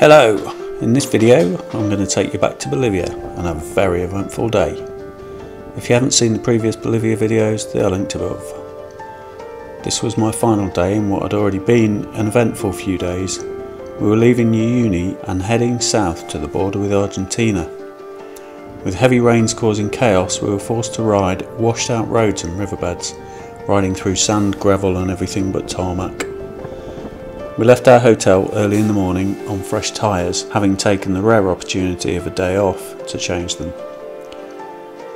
Hello! In this video I'm going to take you back to Bolivia on a very eventful day. If you haven't seen the previous Bolivia videos they are linked above. This was my final day in what had already been an eventful few days. We were leaving Uyuni and heading south to the border with Argentina. With heavy rains causing chaos we were forced to ride washed out roads and riverbeds, riding through sand, gravel and everything but tarmac. We left our hotel early in the morning on fresh tyres, having taken the rare opportunity of a day off to change them.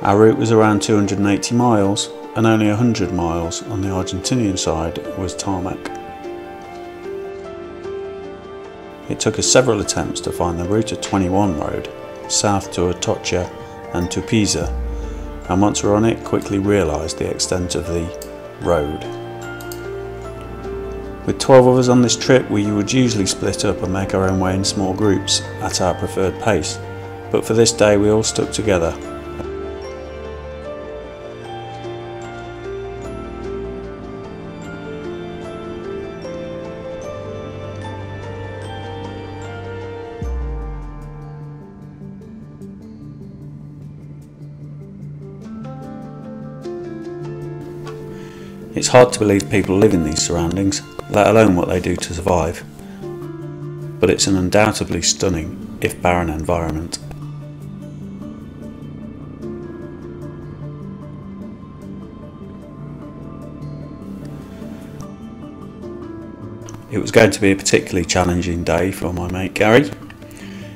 Our route was around 280 miles, and only 100 miles on the Argentinian side was tarmac. It took us several attempts to find the Ruta 21 road, south to Atocha and Tupiza, and once we were on it quickly realised the extent of the road. With 12 of us on this trip we would usually split up and make our own way in small groups at our preferred pace, but for this day we all stuck together. It's hard to believe people live in these surroundings, let alone what they do to survive. But it's an undoubtedly stunning, if barren environment. It was going to be a particularly challenging day for my mate Gary.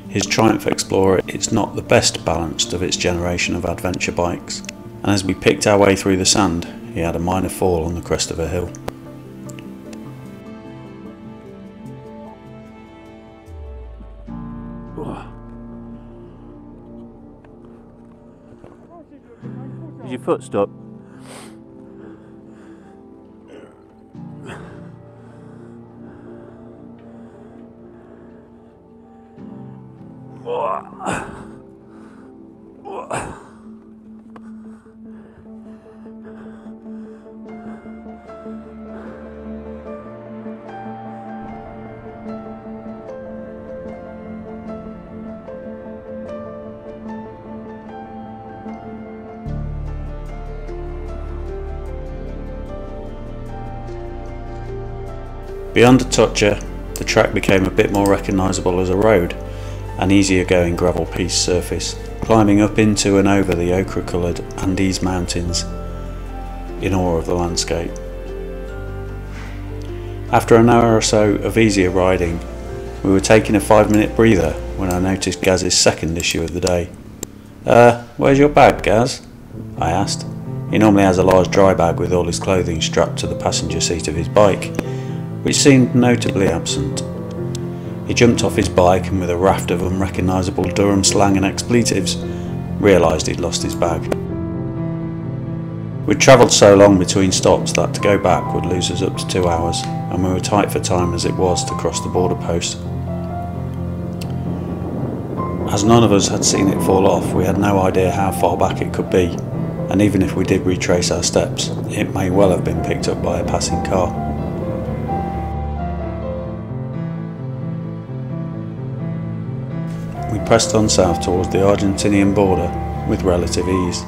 His Triumph Explorer is not the best balanced of its generation of adventure bikes, and as we picked our way through the sand, he had a minor fall on the crest of a hill. Is your foot stuck? Beyond Atocha, the track became a bit more recognisable as a road, an easier going gravel piste surface, climbing up into and over the ochre coloured Andes mountains in awe of the landscape. After an hour or so of easier riding, we were taking a five minute breather when I noticed Gaz's second issue of the day. Uh, where's your bag, Gaz? I asked. He normally has a large dry bag with all his clothing strapped to the passenger seat of his bike, which seemed notably absent. He jumped off his bike and with a raft of unrecognisable Durham slang and expletives, realised he'd lost his bag. We'd travelled so long between stops that to go back would lose us up to two hours, and we were tight for time as it was to cross the border post. As none of us had seen it fall off, we had no idea how far back it could be, and even if we did retrace our steps, it may well have been picked up by a passing car. We pressed on south towards the Argentinian border with relative ease.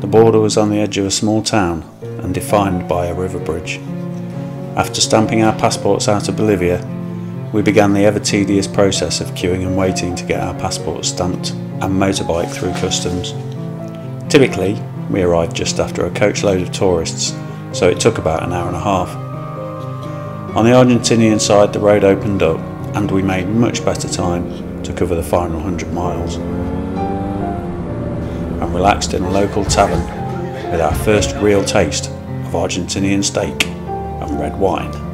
The border was on the edge of a small town and defined by a river bridge. After stamping our passports out of Bolivia, we began the ever tedious process of queuing and waiting to get our passports stamped and motorbike through customs. Typically, we arrived just after a coachload of tourists, so it took about an hour and a half. On the Argentinian side, the road opened up and we made much better time to cover the final 100 miles and relaxed in a local tavern with our first real taste of Argentinian steak and red wine.